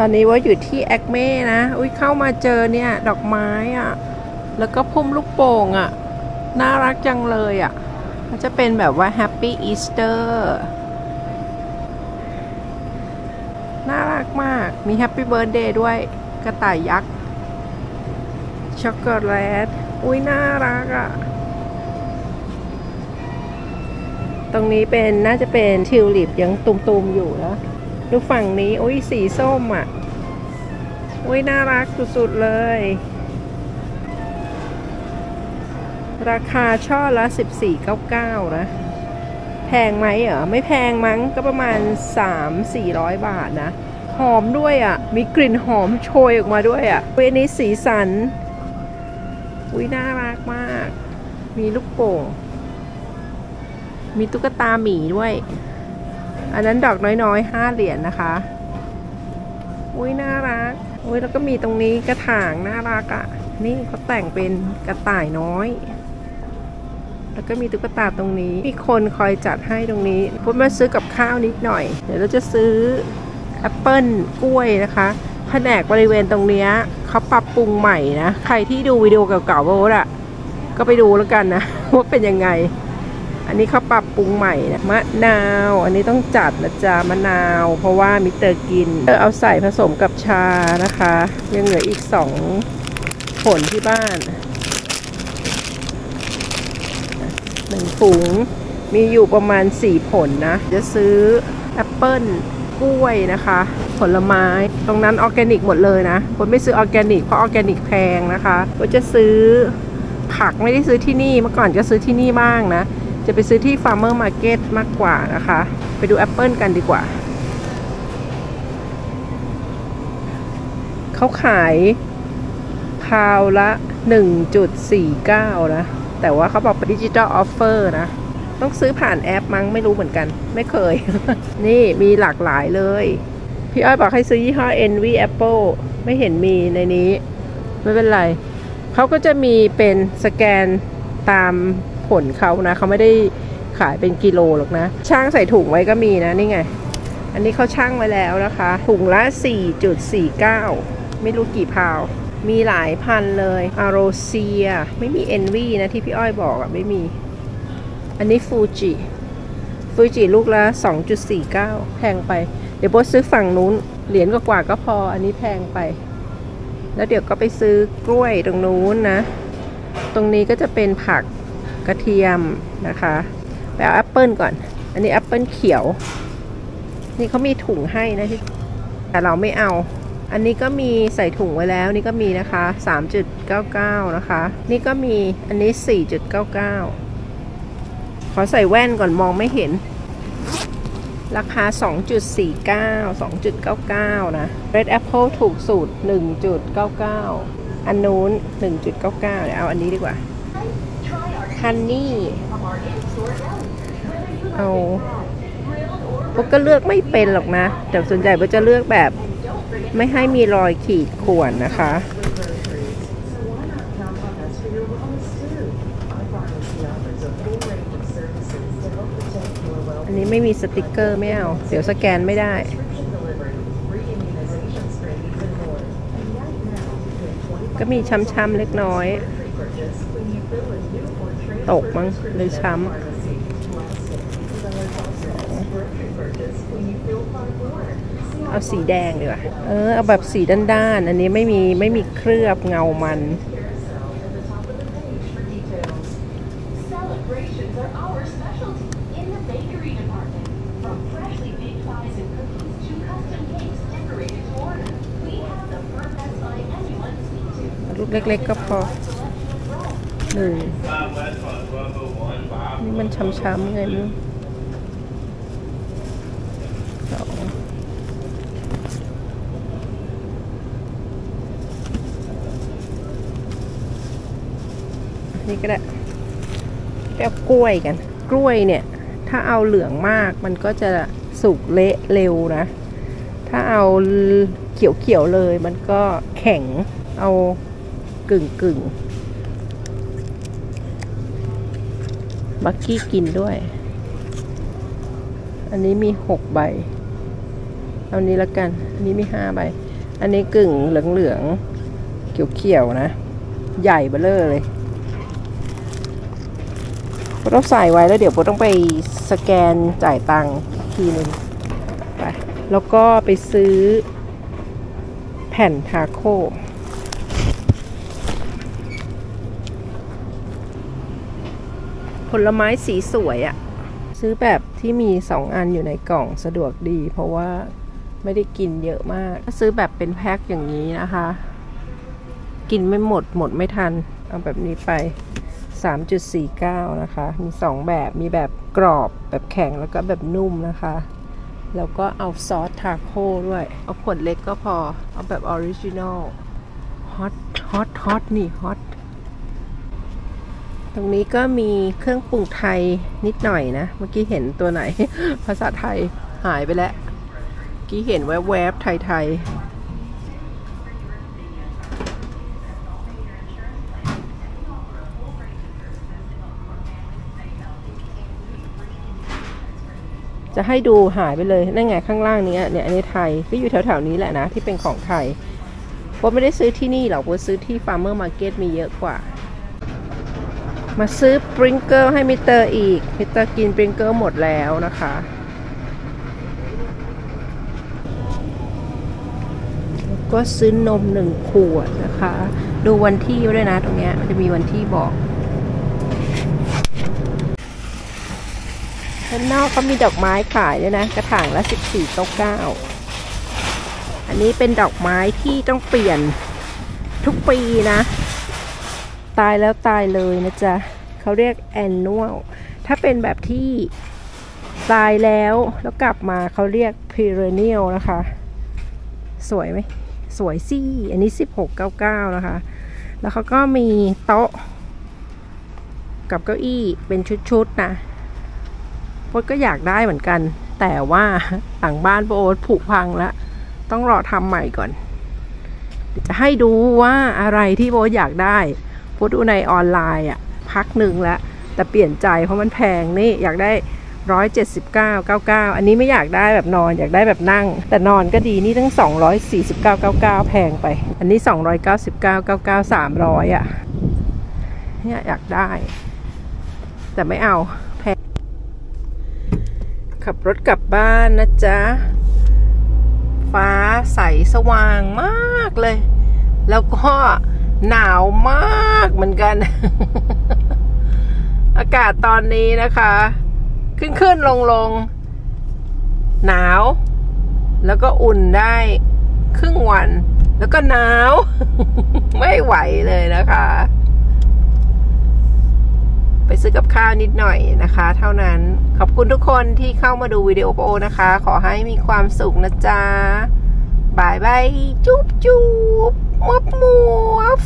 ตอนนี้ว่าอยู่ที่ ACME นะ อุ้ยเข้ามาเจอเนี่ย ดอกไม้อะ่ะ แล้วก็พุ่มลูกโป่งอะ่ะ น่ารักจังเลยอะ่ะมันจะเป็นแบบว่า Happy Easter น่ารักมาก มี Happy Birthday ด้วย กระต่ายยักษ์ ช็อกโกแลต อุ้ยน่ารักอะ่ะ ตรงนี้เป็นน่าจะเป็นทิวลิปยังตุมๆอยู่นะ ดูฝั่งนี้อุ้ยสีส้มอะอุ้ยน่ารักสุดๆเลย ราคาช่อละ 14.99 นะ แพงไหมเหรอ ไม่แพงมั้งก็ประมาณ 3-400 บาทนะ หอมด้วยอะ มีกลิ่นหอมโชยออกมาด้วยอะเวนี้สีสัน อุ้ยน่ารักมาก มีลูกโป่ง มีตุ๊กตาหมีด้วย อันนั้นดอกน้อยๆห้าเหรียญนนะคะ อุ้ยน่ารัก อุ้ยแล้วก็มีตรงนี้กระถางน่ารักอะ่ะ นี่เขาแต่งเป็นกระต่ายน้อย แล้วก็มีตุ๊กตาตรงนี้ มีคนคอยจัดให้ตรงนี้พุทมาซื้อกับข้าวนิดหน่อย เดี๋ยวเราจะซื้อแอปเปิลกล้วยนะคะแผนกบริเวณตรงเนี้ยเขาปรับปรุงใหม่นะ ใครที่ดูวิดีโอเก่าๆโบสอะก็ไปดูแล้วกันนะว่าเป็นยังไง อันนี้เขาปรับปรุงใหม่นะมะนาว อันนี้ต้องจัดนะจ๊ะมะนาว เพราะว่ามิเตอร์กินเอาใส่ผสมกับชานะคะ ยังเหลืออีกสองผลที่บ้านหนึ่งถุงมีอยู่ประมาณสี่ผลนะ จะซื้อแอปเปิ้ลกล้วยนะคะ ผลไม้ตรงนั้นออร์แกนิกหมดเลยนะคนไม่ซื้อออร์แกนิกเพราะออร์แกนิกแพงนะคะ ก็จะซื้อผักไม่ได้ซื้อที่นี่เมื่อก่อนจะซื้อที่นี่บ้างนะ จะไปซื้อที่ Farmer Market มากกว่านะคะ ไปดูแอปเปิลกันดีกว่า เขาขายพาวละ 1.49 นะ แต่ว่าเขาบอกเป็นดิจิ t a ลออฟเฟอร์นะ ต้องซื้อผ่านแอปมั้งไม่รู้เหมือนกัน ไม่เคย นี่มีหลากหลายเลย พี่อ้อยบอกให้ซื้อยี่ห้อ Envy Apple ไม่เห็นมีในนี้ ไม่เป็นไร เขาก็จะมีเป็นสแกนตาม ผลเขานะเขาไม่ได้ขายเป็นกิโลหรอกนะ ช่างใส่ถุงไว้ก็มีนะนี่ไง อันนี้เขาช่างไว้แล้วนะคะ ถุงละ 4.49 ไม่รู้กี่พาว มีหลายพันเลยอารเซีย ไม่มีเอนวีนะที่พี่อ้อยบอกอะไม่มี อันนี้ฟูจิฟูจิลูกละ 2.49 แพงไป เดี๋ยวโบซื้อฝั่งนู้น เหรียญกว่าก็พอ อันนี้แพงไป แล้วเดี๋ยวก็ไปซื้อกล้วยตรงนู้นนะ ตรงนี้ก็จะเป็นผัก กระเทียมนะคะไปเอาแอปเปิลก่อน อันนี้แอปเปิลเขียว นี่เขามีถุงให้นะที่แต่เราไม่เอา อันนี้ก็มีใส่ถุงไว้แล้วนี่ก็มีนะคะ 3.99 นะคะ นี่ก็มีอันนี้ 4.99 ขอใส่แว่นก่อนมองไม่เห็น ราคา 2.49 2.99 นะ Red Apple ถูกสูตร 1.99 อันนู้น 1.99 เดี๋ยวเอาอันนี้ดีกว่า ฮันนี่เอาพวกก็เลือกไม่เป็นหรอกนะ แต่ส่วนใหญ่ก็จะเลือกแบบไม่ให้มีรอยขีดข่วนนะคะ อันนี้ไม่มีสติกเกอร์ไม่เอา เดี๋ยวสแกนไม่ได้ก็มีช้ำๆเล็กน้อย ตกมั้งเลยช้ำเอาสีแดงดีกว่าเออเอาแบบสีด้านๆ อันนี้ไม่มีไม่มีเคลือบเงามันลูกเล็กๆก็พอหนึ่ง นี่มันช้ำๆไงมั้งสองนี่ก็ได้ไปเอากล้วยกัน กล้วยเนี่ย ถ้าเอาเหลืองมากมันก็จะสุกเละเร็วนะ ถ้าเอาเขียวๆเลยมันก็แข็งเอากึ่งกึ่งๆ บักกี้กินด้วย อันนี้มีหกใบ เอานี้ละกัน อันนี้มีห้าใบ อันนี้กึ่งเหลืองๆ เขียวๆนะ ใหญ่เบ้อเลอเลยโบต้องใส่ไว้แล้วเดี๋ยวโบต้องไปสแกนจ่ายตังค์ทีหนึ่งไป แล้วก็ไปซื้อแผ่นทาโค ผลไม้สีสวยอะ่ะซื้อแบบที่มีสองอันอยู่ในกล่องสะดวกดี เพราะว่าไม่ได้กินเยอะมากซื้อแบบเป็นแพ็คอย่างนี้นะคะ กินไม่หมดหมดไม่ทัน เอาแบบนี้ไป 3.49 นะคะ มี 2 แบบมีแบบกรอบแบบแข็งแล้วก็แบบนุ่มนะคะ แล้วก็เอาซอสทาโก้ด้วย เอาขวดเล็กก็พอ เอาแบบ original hot hot hot นี่ hot ต รงนี้ก็มีเครื่องปรุงไทยนิดหน่อยนะ เมื่อกี้เห็นตัวไหน ภาษาไทยหายไปแล้ว เมื่อกี้เห็นแวบๆ ไทยๆจะให้ดูหายไปเลยนั่นไงข้างล่างนี้เนี่ยอันนี้ไทยก็อยู่แถวๆนี้แหละนะ ที่เป็นของไทยโบไม่ได้ซื้อที่นี่หรอกโบซื้อที่ Farmer Market มีเยอะกว่า มาซื้อ Pringles ให้มิเตอร์อีก มิเตอร์กิน Pringles หมดแล้วนะคะ ก็ซื้อนมหนึ่งขวดนะคะ ดูวันที่ด้วยนะตรงเนี้ยมันจะมีวันที่บอกด้านนอกเขามีดอกไม้ขายด้วยนะ กระถางละ 14เก้าเก้าอันนี้เป็นดอกไม้ที่ต้องเปลี่ยนทุกปีนะ ตายแล้วตายเลยนะจ๊ะเขาเรียก annual ถ้าเป็นแบบที่ตายแล้วแล้วกลับมาเขาเรียก perennial นะคะ สวยไหมสวยสิอันนี้ 1699 นะคะ แล้วเขาก็มีโต๊ะ กับเก้าอี้เป็นชุดๆนะโอ๊ตก็อยากได้เหมือนกัน แต่ว่าหลังบ้านโอ๊ตผุพังแล้ว ต้องรอทำใหม่ก่อน จะให้ดูว่าอะไรที่โอ๊ตอยากได้ โอ๊ตดูในออนไลน์อะพักหนึ่งแล้ว แต่เปลี่ยนใจเพราะมันแพงนี่อยากได้ร้อยเจ็ดสิบเก้าเก้าเก้าอันนี้ไม่อยากได้แบบนอนอยากได้แบบนั่ง แต่นอนก็ดีนี่ทั้งสองร้อยสี่สิบเก้าเก้าเก้าแพงไป อันนี้สองร้อยเก้าสิบเก้าเก้าเก้าสามร้อยอะเนี่ยอยากได้ แต่ไม่เอาแพงขับรถกลับบ้านนะจ๊ะ ฟ้าใสสว่างมากเลย แล้วก็ หนาวมากเหมือนกัน อากาศตอนนี้นะคะ ขึ้นขึ้นลงลงหนาว แล้วก็อุ่นได้ครึ่งวัน แล้วก็หนาว ไม่ไหวเลยนะคะ ไปซื้อกับข้าวนิดหน่อยนะคะ เท่านั้นขอบคุณทุกคนที่เข้ามาดูวิดีโอโปนะคะ ขอให้มีความสุขนะจ๊ะบายบาย จุ๊บจุ๊บ มวบมวบ